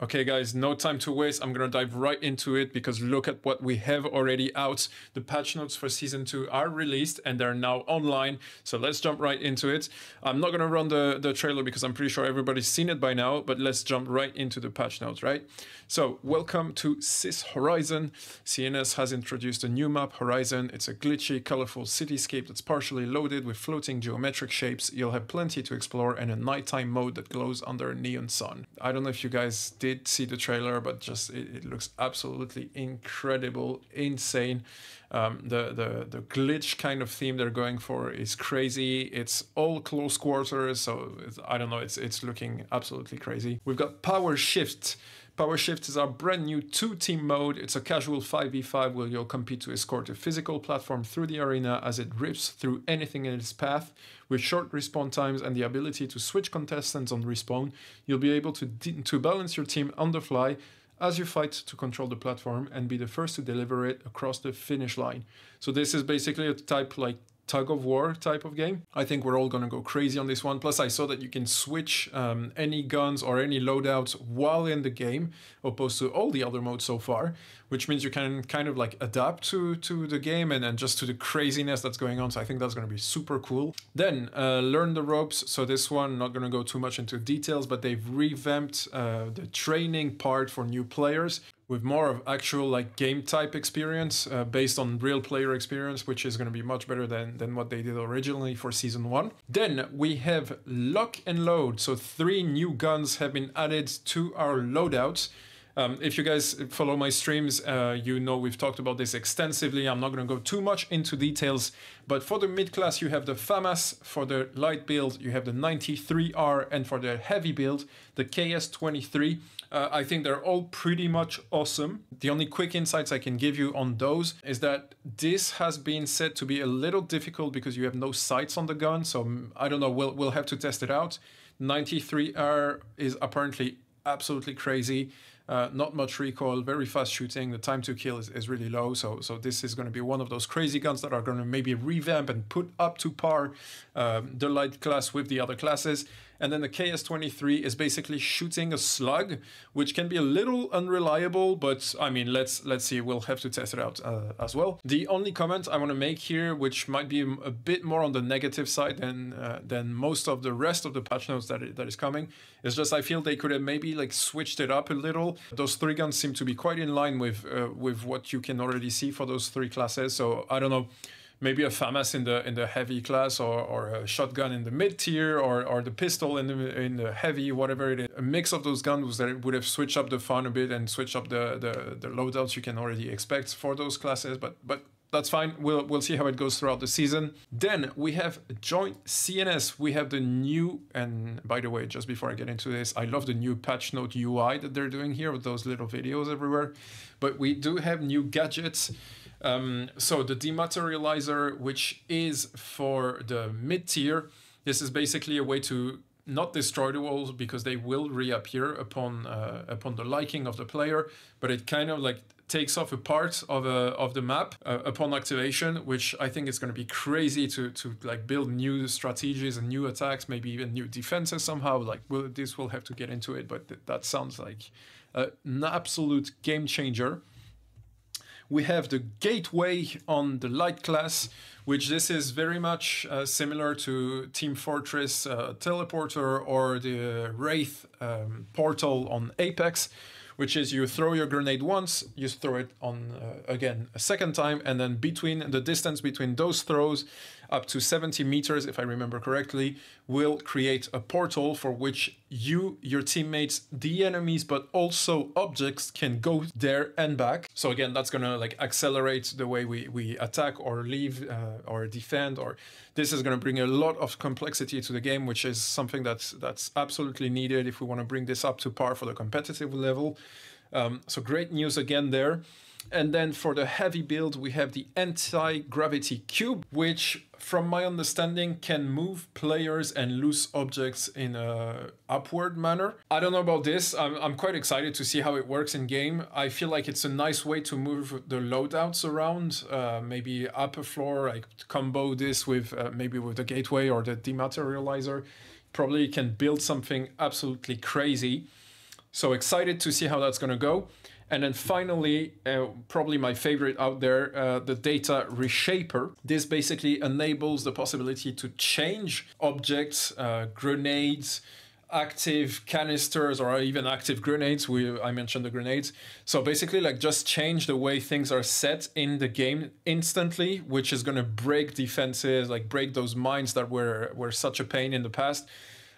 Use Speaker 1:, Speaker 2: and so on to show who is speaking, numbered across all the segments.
Speaker 1: Okay, guys, no time to waste. I'm gonna dive right into it because look at what we have already out. The patch notes for season two are released and they're now online. So let's jump right into it. I'm not gonna run the, the trailer because I'm pretty sure everybody's seen it by now, but let's jump right into the patch notes, right? So, welcome to SIS Horizon. CNS has introduced a new map, Horizon. It's a glitchy, colorful cityscape that's partially loaded with floating geometric shapes. You'll have plenty to explore and a nighttime mode that glows under a neon sun. I don't know if you guys did did see the trailer, but just it, it looks absolutely incredible, insane. Um, the, the the glitch kind of theme they're going for is crazy. It's all close quarters, so I don't know. It's it's looking absolutely crazy. We've got Power Shift. Power Shift is our brand new two team mode. It's a casual 5v5 where you'll compete to escort a physical platform through the arena as it rips through anything in its path. With short respawn times and the ability to switch contestants on respawn, you'll be able to, to balance your team on the fly as you fight to control the platform and be the first to deliver it across the finish line. So this is basically a type like tug of war type of game. I think we're all gonna go crazy on this one. Plus, I saw that you can switch um, any guns or any loadouts while in the game, opposed to all the other modes so far, which means you can kind of like adapt to to the game and, and just to the craziness that's going on. So I think that's gonna be super cool. Then uh, learn the ropes. So this one, not gonna go too much into details, but they've revamped uh, the training part for new players with more of actual like game type experience uh, based on real player experience, which is going to be much better than, than what they did originally for season one. Then we have lock and load. So three new guns have been added to our loadouts. Um, if you guys follow my streams, uh, you know we've talked about this extensively. I'm not going to go too much into details, but for the mid class, you have the FAMAS. For the light build, you have the 93R, and for the heavy build, the KS23. Uh, I think they're all pretty much awesome. The only quick insights I can give you on those is that this has been said to be a little difficult because you have no sights on the gun. So mm, I don't know. We'll we'll have to test it out. 93R is apparently absolutely crazy. Uh, not much recoil, very fast shooting. The time to kill is, is really low. So so this is going to be one of those crazy guns that are going to maybe revamp and put up to par um, the light class with the other classes. And then the KS23 is basically shooting a slug, which can be a little unreliable, but I mean, let's let's see. We'll have to test it out uh, as well. The only comment I want to make here, which might be a bit more on the negative side than uh, than most of the rest of the patch notes that that is coming, is just I feel they could have maybe like switched it up a little. Those three guns seem to be quite in line with uh, with what you can already see for those three classes. So I don't know maybe a FAMAS in the in the heavy class or, or a shotgun in the mid tier or, or the pistol in the in the heavy whatever it is a mix of those guns that would have switched up the fun a bit and switched up the, the the loadouts you can already expect for those classes but but that's fine. We'll we'll see how it goes throughout the season. Then we have joint CNS. We have the new and by the way, just before I get into this, I love the new patch note UI that they're doing here with those little videos everywhere. But we do have new gadgets. Um, so the dematerializer, which is for the mid tier, this is basically a way to not destroy the walls because they will reappear upon uh, upon the liking of the player, but it kind of like takes off a part of a, of the map uh, upon activation, which I think is going to be crazy to to like build new strategies and new attacks, maybe even new defenses somehow. Like we'll, this will have to get into it, but th- that sounds like uh, an absolute game changer. We have the gateway on the light class, which this is very much uh, similar to Team Fortress uh, Teleporter or the Wraith um, portal on Apex, which is you throw your grenade once, you throw it on uh, again a second time, and then between the distance between those throws, up to 70 meters, if I remember correctly, will create a portal for which you, your teammates, the enemies, but also objects can go there and back. So again, that's gonna like accelerate the way we, we attack or leave uh, or defend. Or this is gonna bring a lot of complexity to the game, which is something that's that's absolutely needed if we want to bring this up to par for the competitive level. Um, so great news again there. And then for the heavy build, we have the anti-gravity cube, which from my understanding can move players and loose objects in a upward manner. I don't know about this. I'm, I'm quite excited to see how it works in game. I feel like it's a nice way to move the loadouts around, uh, maybe upper floor, like combo this with uh, maybe with the gateway or the dematerializer. Probably can build something absolutely crazy. So excited to see how that's going to go. And then finally, uh, probably my favorite out there, uh, the data reshaper. This basically enables the possibility to change objects, uh, grenades, active canisters or even active grenades. We i mentioned the grenades. So basically like just change the way things are set in the game instantly which is going to break defenses like break those mines that were were such a pain in the past.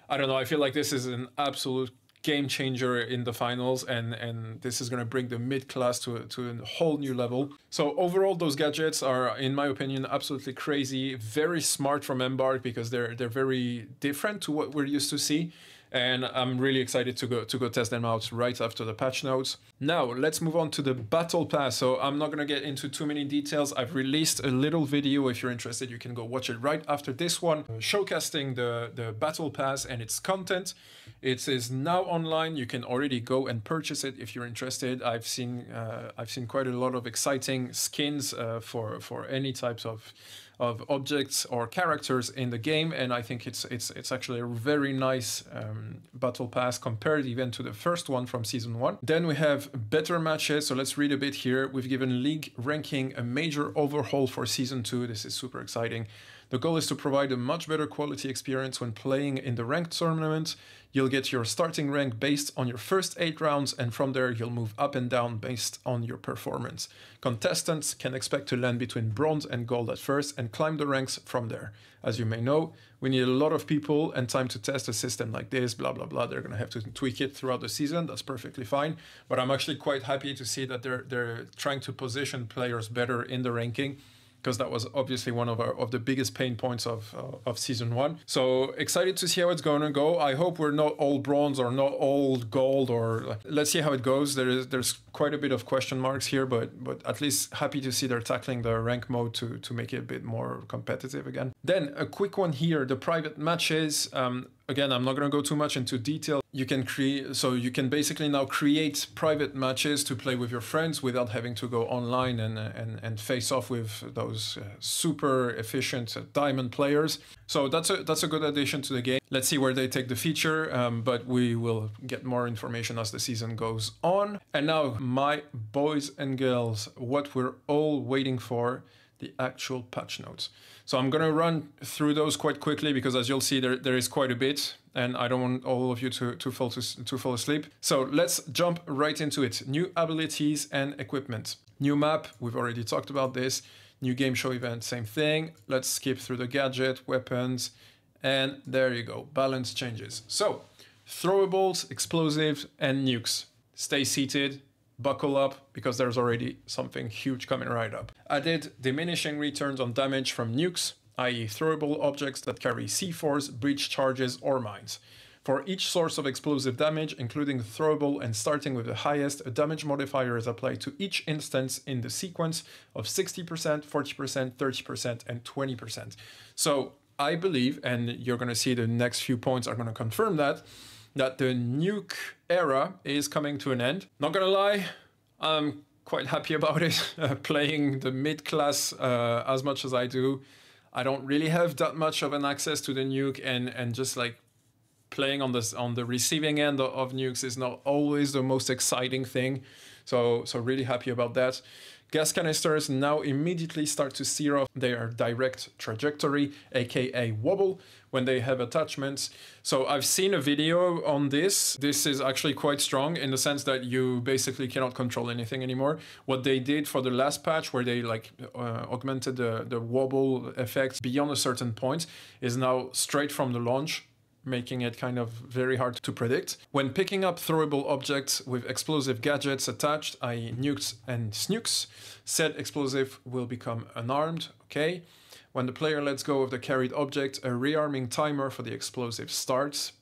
Speaker 1: I don't know i feel like this is an absolute game changer in the finals and and this is going to bring the mid class to to a whole new level. So overall those gadgets are in my opinion absolutely crazy very smart from embark because they're they're very different to what we're used to see and I'm really excited to go to go test them out right after the patch notes. Now let's move on to the battle pass. So I'm not gonna get into too many details. I've released a little video. If you're interested, you can go watch it right after this one, showcasing the the battle pass and its content. It is now online. You can already go and purchase it if you're interested. I've seen uh, I've seen quite a lot of exciting skins uh, for for any types of of objects or characters in the game, and I think it's it's it's actually a very nice um, battle pass compared even to the first one from season one. Then we have better matches. So let's read a bit here. We've given league ranking a major overhaul for season two. This is super exciting. The goal is to provide a much better quality experience when playing in the ranked tournament. You'll get your starting rank based on your first eight rounds, and from there, you'll move up and down based on your performance. Contestants can expect to land between bronze and gold at first and climb the ranks from there. As you may know, we need a lot of people and time to test a system like this, blah, blah, blah. They're going to have to tweak it throughout the season. That's perfectly fine. But I'm actually quite happy to see that they're, they're trying to position players better in the ranking because that was obviously one of our of the biggest pain points of uh, of season one. So excited to see how it's going to go. I hope we're not all bronze or not all gold or let's see how it goes. There is there's quite a bit of question marks here, but but at least happy to see they're tackling the rank mode to to make it a bit more competitive again. Then a quick one here: the private matches. Um, again, I'm not going to go too much into detail. You can create, so you can basically now create private matches to play with your friends without having to go online and and, and face off with those uh, super efficient uh, diamond players. So that's a that's a good addition to the game. Let's see where they take the feature, um, but we will get more information as the season goes on. And now, my boys and girls, what we're all waiting for the actual patch notes. So I'm going to run through those quite quickly because as you'll see, there, there is quite a bit and I don't want all of you to, to, fall to, to fall asleep. So let's jump right into it. New abilities and equipment. New map, we've already talked about this. New game show event, same thing. Let's skip through the gadget, weapons, and there you go, balance changes. So, throwables, explosives, and nukes. Stay seated, buckle up because there's already something huge coming right up. Added diminishing returns on damage from nukes, i.e. throwable objects that carry C4s, breach charges, or mines. For each source of explosive damage, including throwable and starting with the highest, a damage modifier is applied to each instance in the sequence of 60%, 40%, 30%, and 20%. So I believe, and you're going to see the next few points are going to confirm that, that the nuke era is coming to an end. Not gonna lie, I'm quite happy about it. Uh, playing the mid class uh, as much as I do, I don't really have that much of an access to the nuke, and and just like playing on this on the receiving end of, of nukes is not always the most exciting thing. So so really happy about that. Gas canisters now immediately start to steer off their direct trajectory, aka wobble, when they have attachments. So I've seen a video on this. This is actually quite strong in the sense that you basically cannot control anything anymore. What they did for the last patch, where they like uh, augmented the, the wobble effect beyond a certain point, is now straight from the launch making it kind of very hard to predict. When picking up throwable objects with explosive gadgets attached, i.e. nukes and snukes, said explosive will become unarmed, okay? When the player lets go of the carried object, a rearming timer for the explosive starts.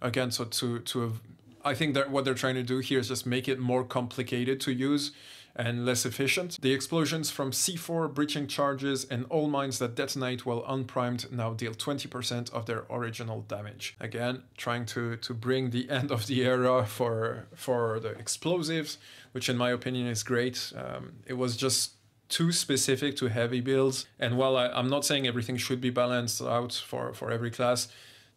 Speaker 1: Again, so to, to I think that what they're trying to do here is just make it more complicated to use and less efficient. The explosions from C4, breaching charges, and all mines that detonate while unprimed now deal 20% of their original damage. Again, trying to, to bring the end of the era for, for the explosives, which in my opinion is great. Um, it was just too specific to heavy builds. And while I, am not saying everything should be balanced out for, for every class,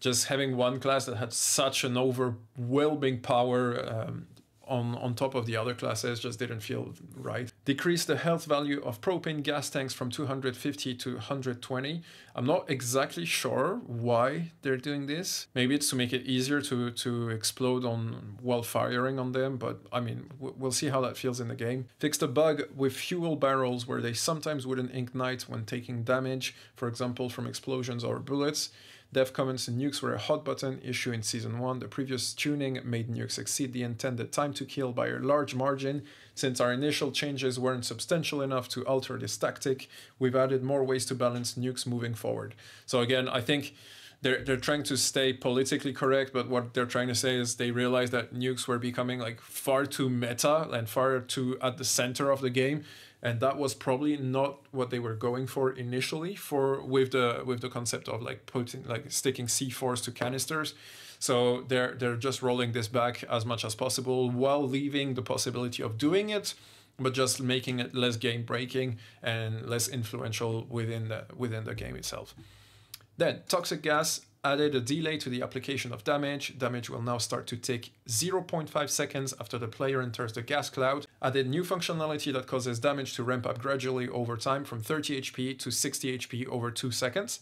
Speaker 1: just having one class that had such an overwhelming power um, on, on top of the other classes just didn't feel right. Decrease the health value of propane gas tanks from 250 to 120. I'm not exactly sure why they're doing this. Maybe it's to make it easier to, to explode on while firing on them, but I mean, we'll see how that feels in the game. Fixed a bug with fuel barrels where they sometimes wouldn't ignite when taking damage, for example, from explosions or bullets. Dev comments and nukes were a hot button issue in Season 1. The previous tuning made nukes exceed the intended time to kill by a large margin. Since our initial changes weren't substantial enough to alter this tactic, we've added more ways to balance nukes moving forward. So again, I think they're, they're trying to stay politically correct, but what they're trying to say is they realized that nukes were becoming like far too meta and far too at the center of the game and that was probably not what they were going for initially for with the with the concept of like putting like sticking C4s to canisters. So they're they're just rolling this back as much as possible while leaving the possibility of doing it, but just making it less game breaking and less influential within the within the game itself. Then toxic gas added a delay to the application of damage. Damage will now start to take 0.5 seconds after the player enters the gas cloud. Added new functionality that causes damage to ramp up gradually over time from 30 HP to 60 HP over 2 seconds.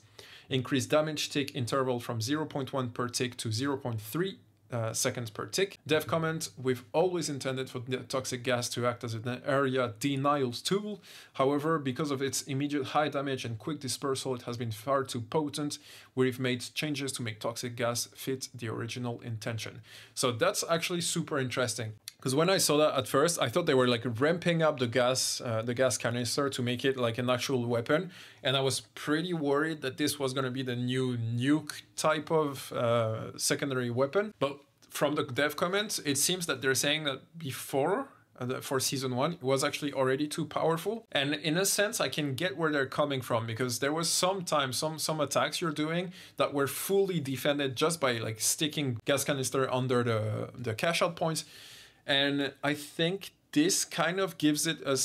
Speaker 1: Increased damage tick interval from 0.1 per tick to 0.3 uh, seconds per tick. Dev comment, we've always intended for the toxic gas to act as an area denials tool. However, because of its immediate high damage and quick dispersal, it has been far too potent. We've made changes to make toxic gas fit the original intention. So that's actually super interesting. Because when I saw that at first, I thought they were like ramping up the gas, uh, the gas canister to make it like an actual weapon, and I was pretty worried that this was going to be the new nuke type of uh, secondary weapon. But from the dev comments, it seems that they're saying that before uh, for season one it was actually already too powerful and in a sense i can get where they're coming from because there was some time some some attacks you're doing that were fully defended just by like sticking gas canister under the the cash out points and I think this kind of gives it a,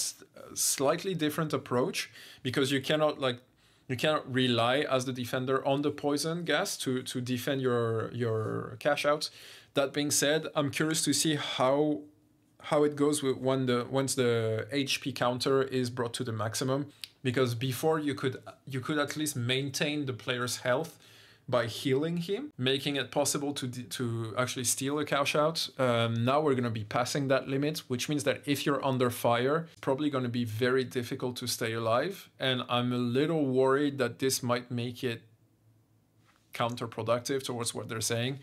Speaker 1: slightly different approach because you cannot like you cannot rely as the defender on the poison gas to to defend your your cash out. That being said, I'm curious to see how how it goes with when the once the HP counter is brought to the maximum because before you could you could at least maintain the player's health by healing him, making it possible to to actually steal a cash out. Um, now we're going to be passing that limit, which means that if you're under fire, it's probably going to be very difficult to stay alive. And I'm a little worried that this might make it counterproductive towards what they're saying.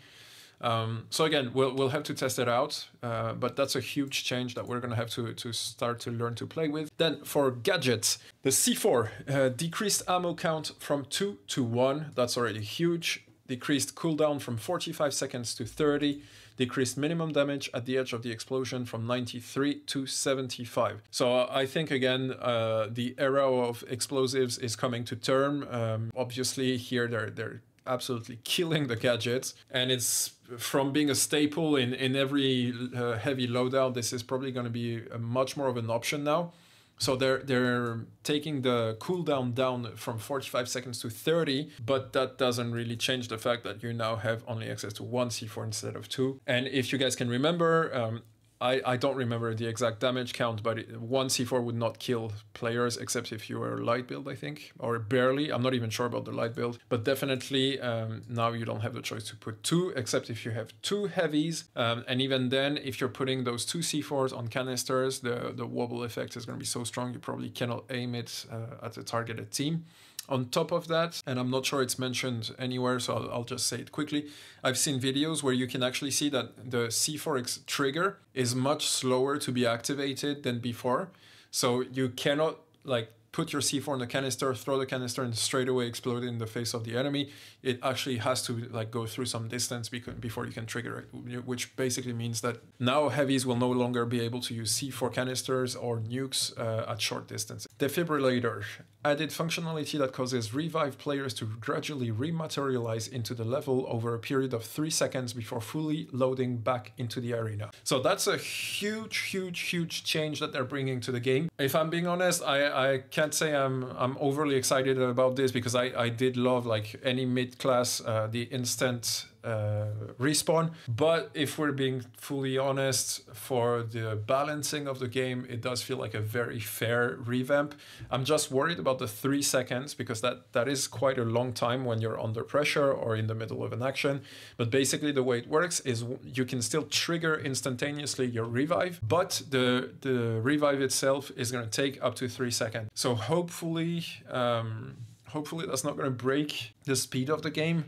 Speaker 1: Um, so again, we'll we'll have to test it out, uh, but that's a huge change that we're gonna have to to start to learn to play with. Then for gadgets, the C4 uh, decreased ammo count from two to one. That's already huge. Decreased cooldown from 45 seconds to 30. Decreased minimum damage at the edge of the explosion from 93 to 75. So I think again, uh, the era of explosives is coming to term. Um, obviously, here they're they're absolutely killing the gadgets and it's from being a staple in in every uh, heavy loadout this is probably going to be much more of an option now so they're they're taking the cooldown down from 45 seconds to 30, but that doesn't really change the fact that you now have only access to one C4 instead of two. And if you guys can remember, um, I, I don't remember the exact damage count, but one C4 would not kill players except if you were light build, I think, or barely. I'm not even sure about the light build, but definitely um, now you don't have the choice to put two, except if you have two heavies. Um, and even then, if you're putting those two C4s on canisters, the, the wobble effect is going to be so strong you probably cannot aim it uh, at a targeted team. On top of that, and I'm not sure it's mentioned anywhere, so I'll, I'll, just say it quickly. I've seen videos where you can actually see that the C4X trigger is much slower to be activated than before. So you cannot like put your C4 in the canister, throw the canister, and straight away explode in the face of the enemy. It actually has to like go through some distance before you can trigger it, which basically means that now heavies will no longer be able to use C4 canisters or nukes uh, at short distance. Defibrillator added functionality that causes revive players to gradually rematerialize into the level over a period of three seconds before fully loading back into the arena. So that's a huge, huge, huge change that they're bringing to the game. If I'm being honest, I, I can't say I'm I'm overly excited about this because I I did love like any mid class uh, the instant uh, respawn. But if we're being fully honest, for the balancing of the game, it does feel like a very fair revamp. I'm just worried about the three seconds because that that is quite a long time when you're under pressure or in the middle of an action. But basically, the way it works is you can still trigger instantaneously your revive, but the the revive itself is going to take up to three seconds. So hopefully. Um, hopefully that's not going to break the speed of the game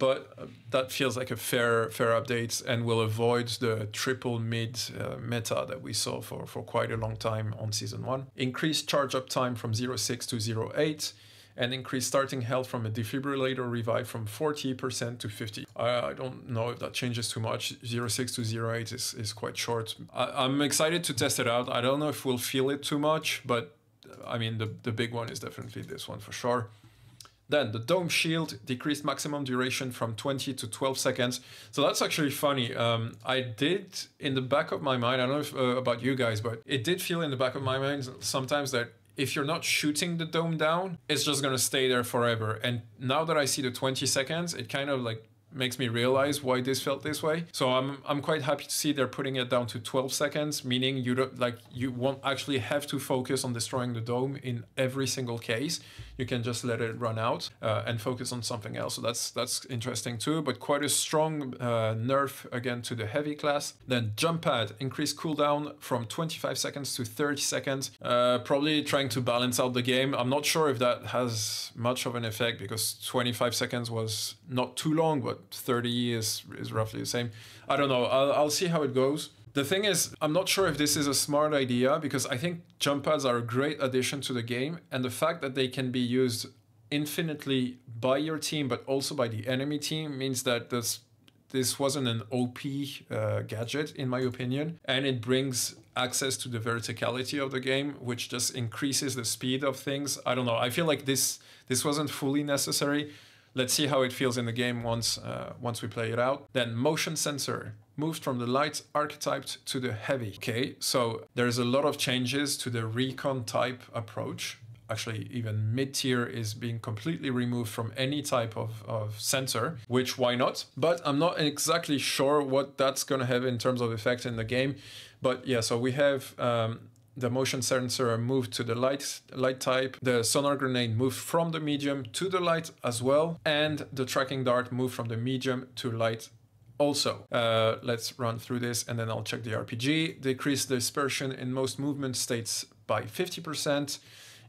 Speaker 1: but uh, that feels like a fair fair update and will avoid the triple mid uh, meta that we saw for, for quite a long time on season 1. Increased charge up time from 06 to 08 and increased starting health from a defibrillator revive from 40% to 50. I, I don't know if that changes too much. 06 to 08 is, is quite short. I, I'm excited to test it out. I don't know if we'll feel it too much, but I mean, the, the big one is definitely this one for sure. Then the dome shield decreased maximum duration from 20 to 12 seconds. So that's actually funny. Um, I did in the back of my mind, I don't know if, uh, about you guys, but it did feel in the back of my mind sometimes that if you're not shooting the dome down, it's just gonna stay there forever. And now that I see the 20 seconds, it kind of like makes me realize why this felt this way. So I'm I'm quite happy to see they're putting it down to 12 seconds, meaning you don't like you won't actually have to focus on destroying the dome in every single case. You can just let it run out uh, and focus on something else. So that's that's interesting too. But quite a strong uh, nerf again to the heavy class. Then jump pad increased cooldown from 25 seconds to 30 seconds. Uh, probably trying to balance out the game. I'm not sure if that has much of an effect because 25 seconds was not too long, but 30 is is roughly the same. I don't know. I'll, I'll see how it goes. The thing is, I'm not sure if this is a smart idea because I think jump pads are a great addition to the game, and the fact that they can be used infinitely by your team but also by the enemy team means that this this wasn't an OP uh, gadget in my opinion, and it brings access to the verticality of the game, which just increases the speed of things. I don't know. I feel like this this wasn't fully necessary. Let's see how it feels in the game once uh, once we play it out. Then motion sensor moved from the light archetyped to the heavy. Okay, so there's a lot of changes to the recon type approach. Actually, even mid tier is being completely removed from any type of, of sensor, which why not? But I'm not exactly sure what that's gonna have in terms of effect in the game. But yeah, so we have um, the motion sensor moved to the light light type. The sonar grenade moved from the medium to the light as well, and the tracking dart moved from the medium to light also. Uh, let's run through this and then I'll check the RPG. Decrease dispersion in most movement states by 50%.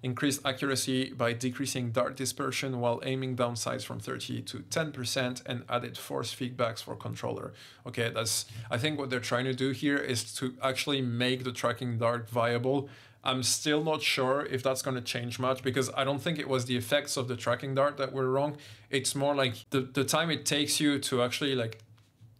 Speaker 1: Increase accuracy by decreasing dart dispersion while aiming down sights from 30 to 10% and added force feedbacks for controller. Okay, that's I think what they're trying to do here is to actually make the tracking dart viable. I'm still not sure if that's going to change much because I don't think it was the effects of the tracking dart that were wrong. It's more like the, the time it takes you to actually like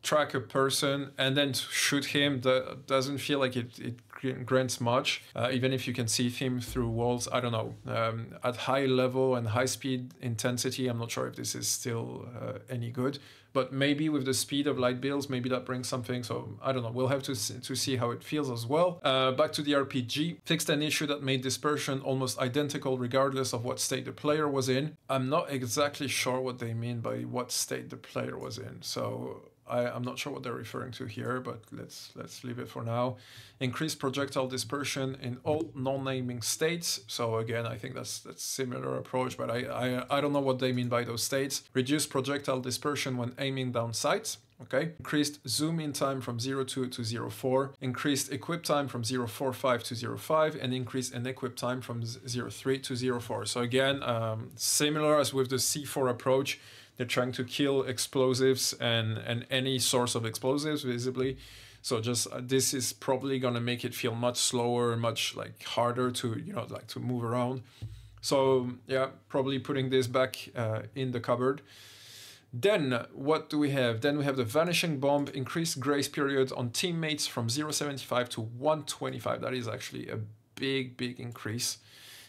Speaker 1: track a person and then shoot him that doesn't feel like it, it grants much uh, even if you can see him through walls i don't know. Um, at high level and high speed intensity i'm not sure if this is still uh, any good but maybe with the speed of light bills maybe that brings something so i don't know. We'll have to see, to see how it feels as well. Uh, back to the rpg fixed an issue that made dispersion almost identical regardless of what state the player was in. I'm not exactly sure what they mean by what state the player was in so I, am not sure what they're referring to here, but let's let's leave it for now. Increased projectile dispersion in all non-aiming states. So again, I think that's that's similar approach, but I, I I don't know what they mean by those states. Reduced projectile dispersion when aiming down sights. Okay. Increased zoom in time from 02 to 04, increased equip time from 045 to 05, and increased in equip time from 03 to 04. So again, um, similar as with the C4 approach, they're trying to kill explosives and and any source of explosives visibly. So just uh, this is probably gonna make it feel much slower, much like harder to you know like to move around. So yeah, probably putting this back uh, in the cupboard. Then what do we have? Then we have the Vanishing Bomb, increased grace period on teammates from 0.75 to 125. That is actually a big, big increase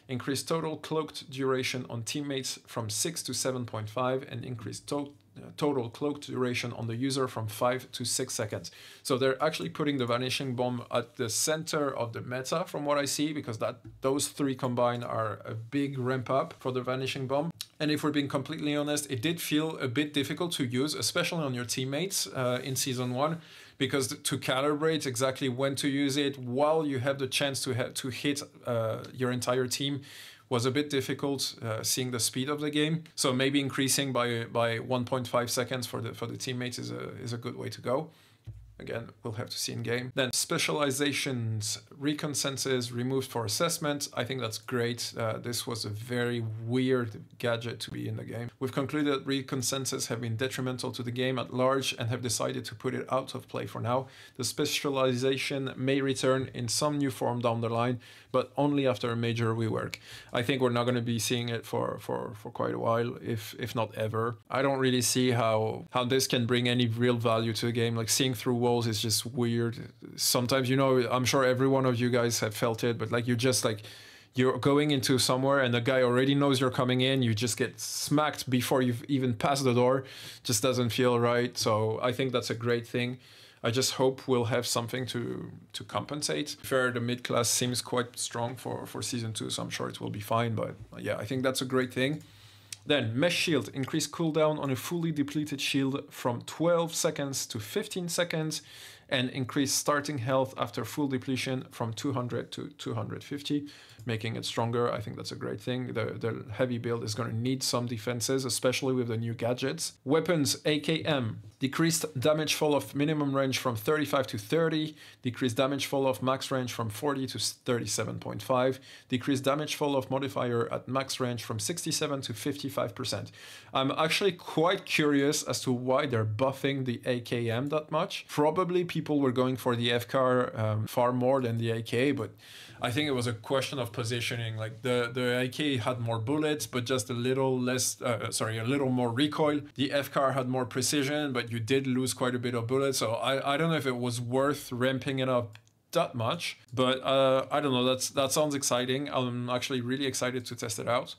Speaker 1: increase total cloaked duration on teammates from 6 to 7.5, and increase to total cloaked duration on the user from 5 to 6 seconds. So they're actually putting the Vanishing Bomb at the center of the meta from what I see because that those three combined are a big ramp up for the Vanishing Bomb. And if we're being completely honest, it did feel a bit difficult to use, especially on your teammates uh, in Season 1 because to calibrate exactly when to use it while you have the chance to, to hit uh, your entire team was a bit difficult uh, seeing the speed of the game. So maybe increasing by by 1.5 seconds for the for the teammates is a is a good way to go. Again, we'll have to see in game. Then specializations, recon senses removed for assessment. I think that's great. Uh, this was a very weird gadget to be in the game. We've concluded that recon senses have been detrimental to the game at large and have decided to put it out of play for now. The specialization may return in some new form down the line, but only after a major rework. I think we're not going to be seeing it for, for, for quite a while, if if not ever. I don't really see how how this can bring any real value to the game. Like seeing through walls is just weird. Sometimes you know, I'm sure every one of you guys have felt it, but like you just like you're going into somewhere and the guy already knows you're coming in you just get smacked before you've even passed the door just doesn't feel right so i think that's a great thing I just hope we'll have something to to compensate. Fair, the mid class seems quite strong for for season two, so I'm sure it will be fine. But yeah, I think that's a great thing. Then mesh shield increase cooldown on a fully depleted shield from 12 seconds to 15 seconds, and increase starting health after full depletion from 200 to 250 making it stronger. I think that's a great thing. The, the heavy build is going to need some defenses, especially with the new gadgets. Weapons AKM decreased damage fall off minimum range from 35 to 30, decreased damage fall off max range from 40 to 37.5, decreased damage fall off modifier at max range from 67 to 55%. I'm actually quite curious as to why they're buffing the AKM that much. Probably people were going for the FCAR um, far more than the AK, but I think it was a question of positioning. Like the the AK had more bullets, but just a little less. Uh, sorry, a little more recoil. The FCAR had more precision, but you did lose quite a bit of bullets. So I I don't know if it was worth ramping it up that much, but uh, I don't know. That's that sounds exciting. I'm actually really excited to test it out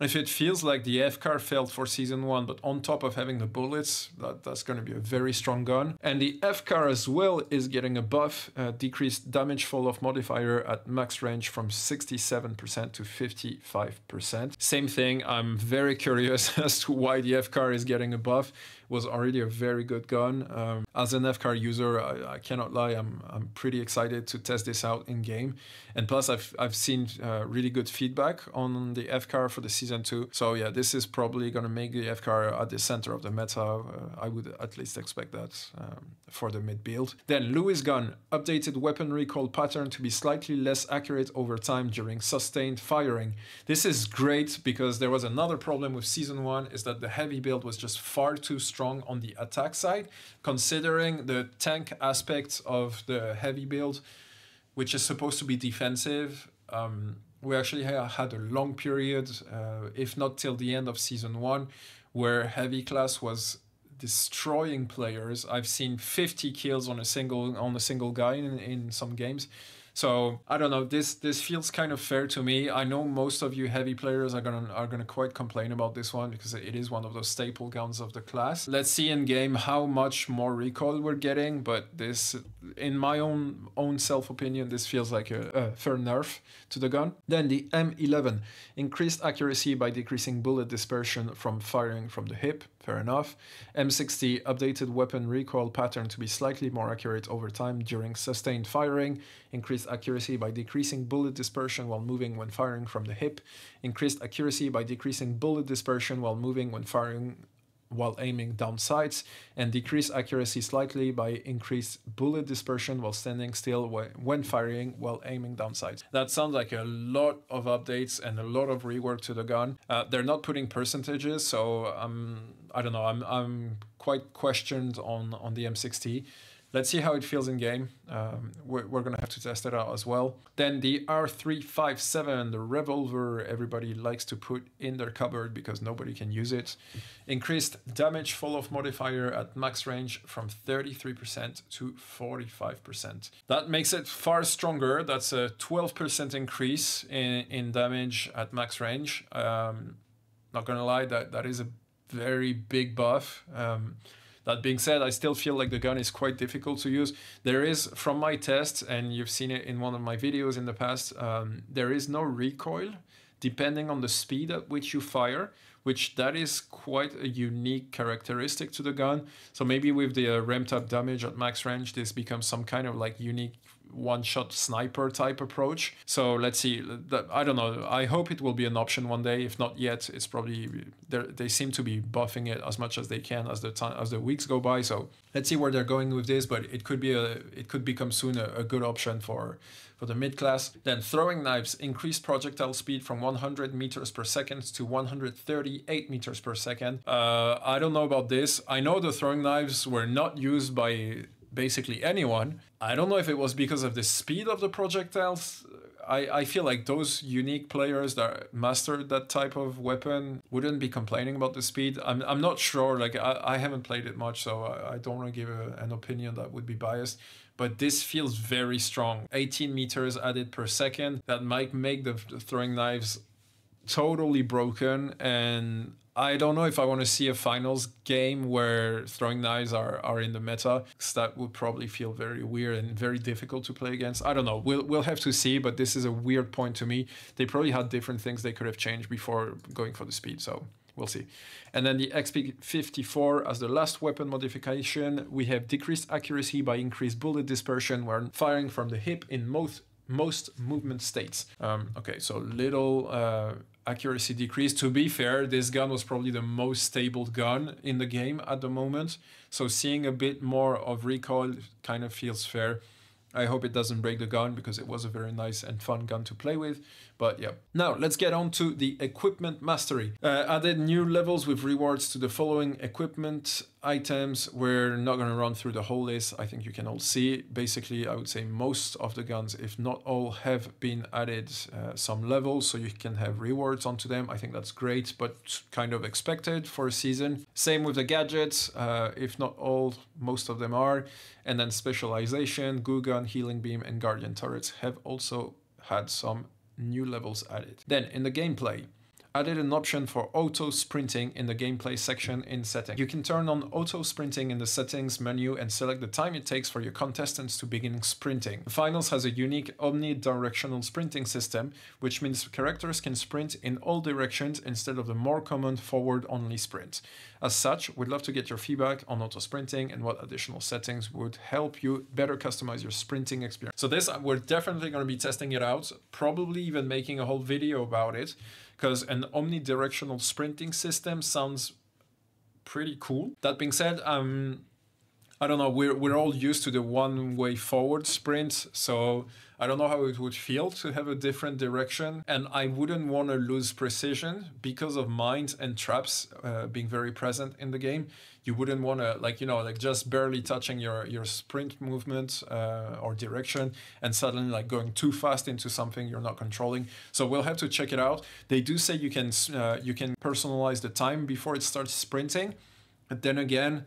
Speaker 1: if it feels like the FCAR failed for season one, but on top of having the bullets, that, that's going to be a very strong gun. And the FCAR as well is getting a buff, uh, decreased damage fall off modifier at max range from 67% to 55%. Same thing, I'm very curious as to why the FCAR is getting a buff was already a very good gun. Um, as an FCAR user, I, I, cannot lie, I'm, I'm pretty excited to test this out in game. And plus, I've, I've seen uh, really good feedback on the FCAR for the season two. So yeah, this is probably going to make the FCAR at the center of the meta. Uh, I would at least expect that um, for the mid build. Then Lewis gun, updated weapon recoil pattern to be slightly less accurate over time during sustained firing. This is great because there was another problem with season one is that the heavy build was just far too strong strong on the attack side, considering the tank aspect of the heavy build, which is supposed to be defensive. Um, we actually had a long period, uh, if not till the end of season one, where heavy class was destroying players. I've seen 50 kills on a single on a single guy in, in some games. So I don't know. This this feels kind of fair to me. I know most of you heavy players are gonna are gonna quite complain about this one because it is one of those staple guns of the class. Let's see in game how much more recoil we're getting. But this, in my own own self opinion, this feels like a, a fair nerf to the gun. Then the M11 increased accuracy by decreasing bullet dispersion from firing from the hip. Fair enough. M60 updated weapon recoil pattern to be slightly more accurate over time during sustained firing increased accuracy by decreasing bullet dispersion while moving when firing from the hip, increased accuracy by decreasing bullet dispersion while moving when firing while aiming down sights, and decrease accuracy slightly by increased bullet dispersion while standing still when firing while aiming down sights. That sounds like a lot of updates and a lot of rework to the gun. Uh, they're not putting percentages, so um, I don't know. I'm I'm quite questioned on on the M60 let's see how it feels in game. Um, we're, we're, gonna have to test it out as well. Then the R357, the revolver everybody likes to put in their cupboard because nobody can use it. Increased damage fall off modifier at max range from 33% to 45%. That makes it far stronger. That's a 12% increase in, in damage at max range. Um, not gonna lie, that, that is a very big buff. Um, that being said, I still feel like the gun is quite difficult to use. There is, from my tests, and you've seen it in one of my videos in the past, um, there is no recoil depending on the speed at which you fire, which that is quite a unique characteristic to the gun. So maybe with the uh, ramped up damage at max range, this becomes some kind of like unique one shot sniper type approach. So let's see. I don't know. I hope it will be an option one day. If not yet, it's probably they seem to be buffing it as much as they can as the time as the weeks go by. So let's see where they're going with this. But it could be a it could become soon a, a good option for for the mid class. Then throwing knives increased projectile speed from 100 meters per second to 138 meters per second. Uh, I don't know about this. I know the throwing knives were not used by basically anyone. I don't know if it was because of the speed of the projectiles. I, I feel like those unique players that mastered that type of weapon wouldn't be complaining about the speed. I'm, I'm not sure. Like I, I haven't played it much, so I, I don't want to give a, an opinion that would be biased. But this feels very strong. 18 meters added per second. That might make the throwing knives totally broken and I don't know if I want to see a finals game where throwing knives are, are in the meta, because that would probably feel very weird and very difficult to play against. I don't know. We'll we'll have to see, but this is a weird point to me. They probably had different things they could have changed before going for the speed, so we'll see. And then the XP54 as the last weapon modification, we have decreased accuracy by increased bullet dispersion when firing from the hip in most most movement states. Um, okay, so little uh, accuracy decrease. To be fair, this gun was probably the most stable gun in the game at the moment. So seeing a bit more of recoil kind of feels fair. I hope it doesn't break the gun because it was a very nice and fun gun to play with. But yeah. Now let's get on to the equipment mastery. Uh, added new levels with rewards to the following equipment items. We're not going to run through the whole list. I think you can all see. Basically, I would say most of the guns, if not all, have been added uh, some levels so you can have rewards onto them. I think that's great, but kind of expected for a season. Same with the gadgets. Uh, if not all, most of them are. And then specialization, goo gun, healing beam, and guardian turrets have also had some new levels added. Then in the gameplay, added an option for auto sprinting in the gameplay section in settings. You can turn on auto sprinting in the settings menu and select the time it takes for your contestants to begin sprinting. The finals has a unique omnidirectional sprinting system, which means characters can sprint in all directions instead of the more common forward only sprint. As such, we'd love to get your feedback on auto sprinting and what additional settings would help you better customize your sprinting experience. So this, we're definitely going to be testing it out, probably even making a whole video about it because an omnidirectional sprinting system sounds pretty cool. That being said, um, I don't know, we're, we're all used to the one way forward sprint, so I don't know how it would feel to have a different direction. And I wouldn't want to lose precision because of mines and traps uh, being very present in the game. You wouldn't want to, like, you know, like just barely touching your, your sprint movement uh, or direction and suddenly like going too fast into something you're not controlling. So we'll have to check it out. They do say you can, uh, you can personalize the time before it starts sprinting. But then again,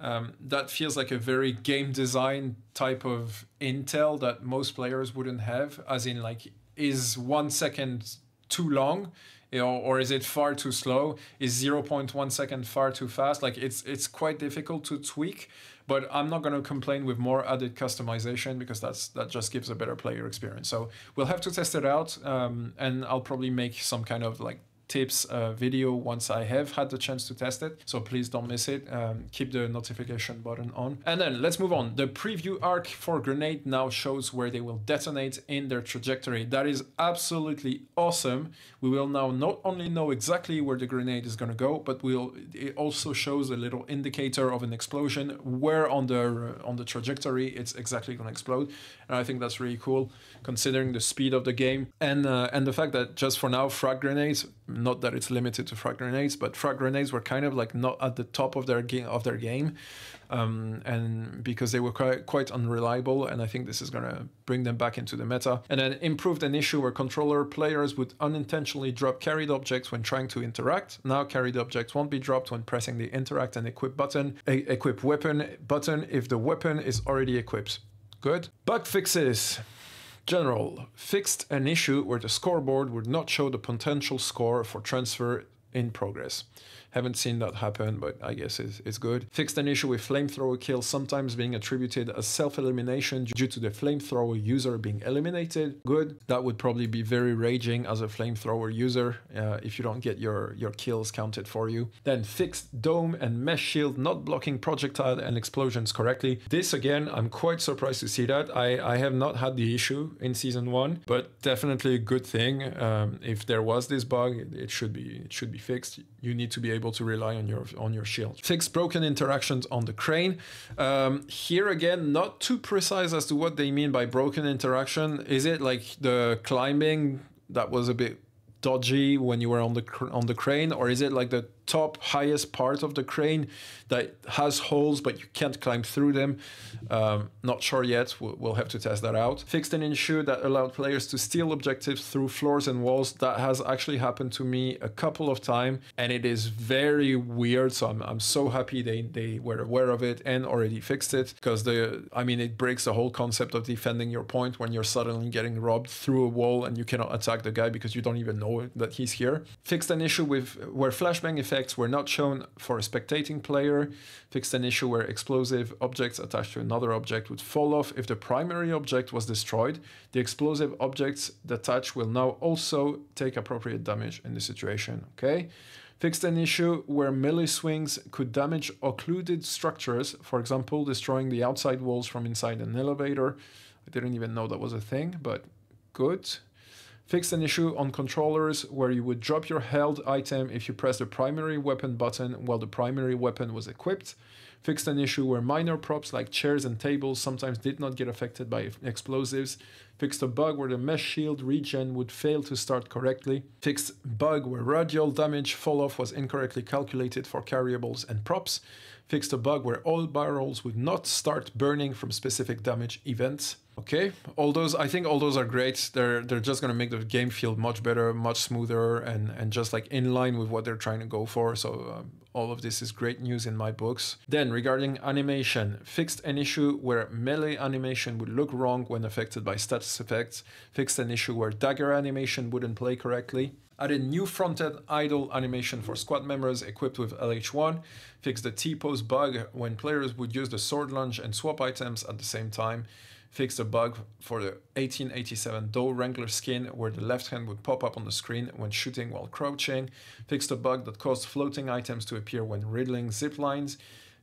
Speaker 1: um, that feels like a very game design type of intel that most players wouldn't have, as in like, is one second too long? You know, or is it far too slow? Is 0.1 second far too fast? Like it's it's quite difficult to tweak, but I'm not going to complain with more added customization because that's that just gives a better player experience. So we'll have to test it out, um, and I'll probably make some kind of like tips uh, video once I have had the chance to test it. So please don't miss it. Um, keep the notification button on. And then let's move on. The preview arc for grenade now shows where they will detonate in their trajectory. That is absolutely awesome. We will now not only know exactly where the grenade is going to go, but we'll it also shows a little indicator of an explosion where on the on the trajectory it's exactly going to explode. And I think that's really cool considering the speed of the game and uh, and the fact that just for now frag grenades not that it's limited to frag grenades, but frag grenades were kind of like not at the top of their game of their game, um, and because they were quite, quite unreliable, and I think this is gonna bring them back into the meta. And then improved an issue where controller players would unintentionally drop carried objects when trying to interact. Now carried objects won't be dropped when pressing the interact and equip button, equip weapon button if the weapon is already equipped. Good. Bug fixes. General fixed an issue where the scoreboard would not show the potential score for transfer in progress. Haven't seen that happen, but I guess it's, it's good. Fixed an issue with flamethrower kills sometimes being attributed as self-elimination due to the flamethrower user being eliminated. Good. That would probably be very raging as a flamethrower user uh, if you don't get your, your kills counted for you. Then fixed dome and mesh shield not blocking projectile and explosions correctly. This again, I'm quite surprised to see that. I, I have not had the issue in season one, but definitely a good thing. Um, if there was this bug, it should be it should be fixed. You need to be able to rely on your on your shield. Fix broken interactions on the crane. Um, here again, not too precise as to what they mean by broken interaction. Is it like the climbing that was a bit dodgy when you were on the on the crane, or is it like the top highest part of the crane that has holes but you can't climb through them. Um, not sure yet. We'll, we'll, have to test that out. Fixed an issue that allowed players to steal objectives through floors and walls. That has actually happened to me a couple of times and it is very weird. So I'm, I'm so happy they, they were aware of it and already fixed it because the I mean it breaks the whole concept of defending your point when you're suddenly getting robbed through a wall and you cannot attack the guy because you don't even know that he's here. Fixed an issue with where flashbang effect effects were not shown for a spectating player, fixed an issue where explosive objects attached to another object would fall off if the primary object was destroyed. The explosive objects attached will now also take appropriate damage in the situation, okay? Fixed an issue where melee swings could damage occluded structures, for example, destroying the outside walls from inside an elevator. I didn't even know that was a thing, but good. Fixed an issue on controllers where you would drop your held item if you press the primary weapon button while the primary weapon was equipped. Fixed an issue where minor props like chairs and tables sometimes did not get affected by explosives. Fixed a bug where the mesh shield regen would fail to start correctly. Fixed bug where radial damage fall off was incorrectly calculated for carryables and props. Fixed a bug where all barrels would not start burning from specific damage events. Okay, all those I think all those are great. They're they're just gonna make the game feel much better, much smoother, and and just like in line with what they're trying to go for. So um, all of this is great news in my books. Then regarding animation, fixed an issue where melee animation would look wrong when affected by status effects. Fixed an issue where dagger animation wouldn't play correctly added new fronted idle animation for squad members equipped with LH1, fixed the T-pose bug when players would use the sword lunge and swap items at the same time, fixed a bug for the 1887 Doe Wrangler skin where the left hand would pop up on the screen when shooting while crouching, fixed a bug that caused floating items to appear when riddling zip lines,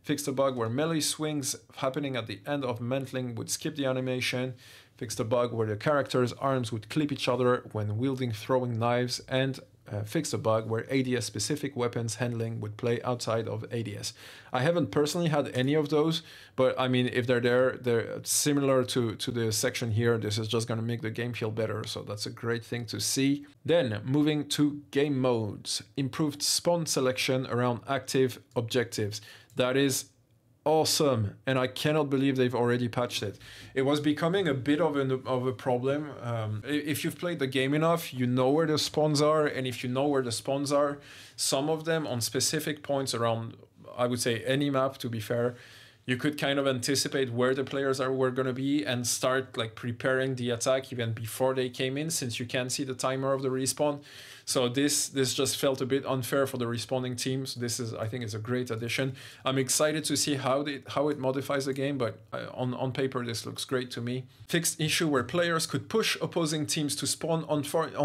Speaker 1: fixed the bug where melee swings happening at the end of mantling would skip the animation, Fix the bug where the character's arms would clip each other when wielding throwing knives, and uh, fixed a bug where ADS specific weapons handling would play outside of ADS. I haven't personally had any of those, but I mean, if they're there, they're similar to, to the section here. This is just going to make the game feel better, so that's a great thing to see. Then, moving to game modes, improved spawn selection around active objectives. That is awesome and i cannot believe they've already patched it. It was becoming a bit of, an, of a problem um, if you've played the game enough you know where the spawns are and if you know where the spawns are some of them on specific points around i would say any map to be fair you could kind of anticipate where the players are were going to be and start like preparing the attack even before they came in since you can see the timer of the respawn so this this just felt a bit unfair for the responding teams this is i think is a great addition. I'm excited to see how the how it modifies the game but uh, on on paper this looks great to me. Fixed issue where players could push opposing teams to spawn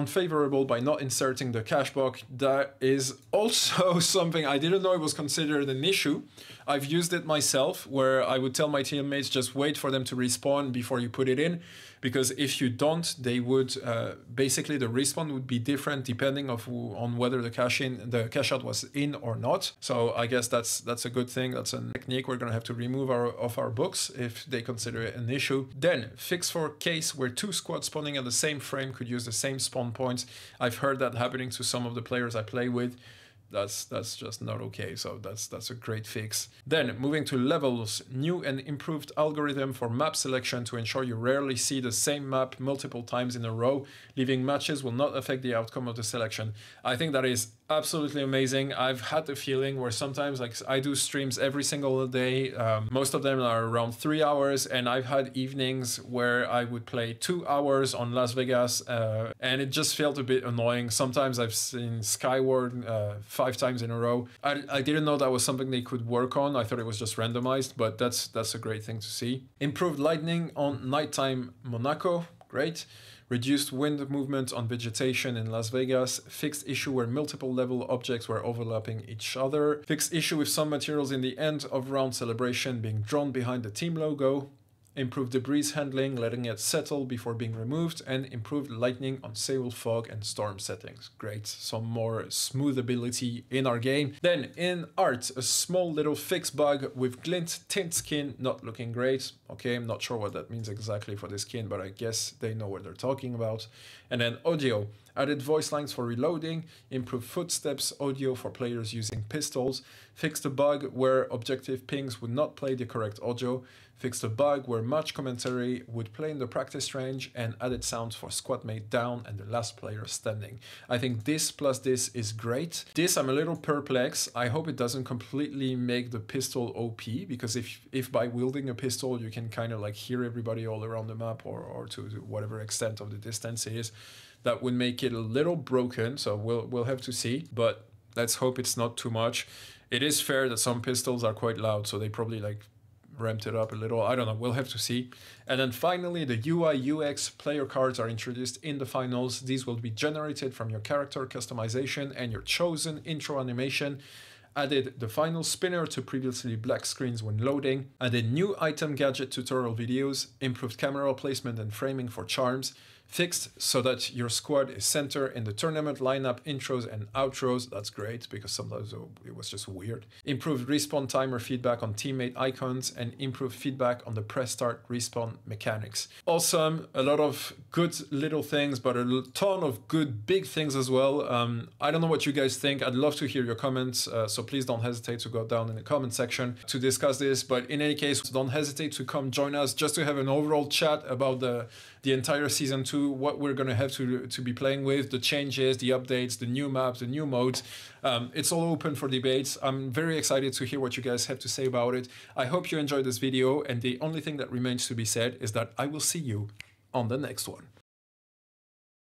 Speaker 1: unfavorable by not inserting the cash block. That is also something i didn't know it was considered an issue. I've used it myself where I would tell my teammates just wait for them to respawn before you put it in because if you don't, they would uh, basically the respawn would be different depending of who, on whether the cash in the cash out was in or not. So I guess that's that's a good thing. That's a technique we're gonna have to remove our of our books if they consider it an issue. Then fix for case where two squads spawning at the same frame could use the same spawn points. I've heard that happening to some of the players I play with that's that's just not okay. So that's that's a great fix. Then moving to levels, new and improved algorithm for map selection to ensure you rarely see the same map multiple times in a row. Leaving matches will not affect the outcome of the selection. I think that is absolutely amazing. I've had the feeling where sometimes like I do streams every single day. Um, most of them are around three hours, and I've had evenings where I would play two hours on Las Vegas, uh, and it just felt a bit annoying. Sometimes I've seen Skyway uh, five times in a row. I, I didn't know that was something they could work on. I thought it was just randomized, but that's that's a great thing to see. Improved lightning on nighttime Monaco, great. Reduced wind movement on vegetation in Las Vegas, fixed issue where multiple level objects were overlapping each other, fixed issue with some materials in the end of round celebration being drawn behind the team logo, improved debris handling, letting it settle before being removed, and improved lightning on Seoul fog and storm settings. Great, some more smoothability in our game. Then in art, a small little fix bug with glint tint skin not looking great. Okay, I'm not sure what that means exactly for the skin, but I guess they know what they're talking about. And then audio, added voice lines for reloading, improved footsteps audio for players using pistols, fixed a bug where objective pings would not play the correct audio, fixed a bug where match commentary would play in the practice range, and added sounds for squad mate down and the last player standing. I think this plus this is great. This I'm a little perplexed. I hope it doesn't completely make the pistol OP because if if by wielding a pistol you can kind of like hear everybody all around the map or, or to whatever extent of the distance is, that would make it a little broken. So we'll we'll have to see, but let's hope it's not too much. It is fair that some pistols are quite loud, so they probably like ramped it up a little. I don't know. We'll have to see. And then finally, the UI UX player cards are introduced in the finals. These will be generated from your character customization and your chosen intro animation. Added the final spinner to previously black screens when loading. Added new item gadget tutorial videos. Improved camera placement and framing for charms fixed so that your squad is center in the tournament lineup intros and outros. That's great because sometimes it was just weird. Improved respawn timer feedback on teammate icons and improved feedback on the press start respawn mechanics. Awesome. A lot of good little things, but a ton of good big things as well. Um, I don't know what you guys think. I'd love to hear your comments. Uh, so please don't hesitate to go down in the comment section to discuss this. But in any case, don't hesitate to come join us just to have an overall chat about the the entire season two, what we're going to have to to be playing with, the changes, the updates, the new maps, the new modes. Um, it's all open for debates. I'm very excited to hear what you guys have to say about it. I hope you enjoyed this video, and the only thing that remains to be said is that I will see you on the next one.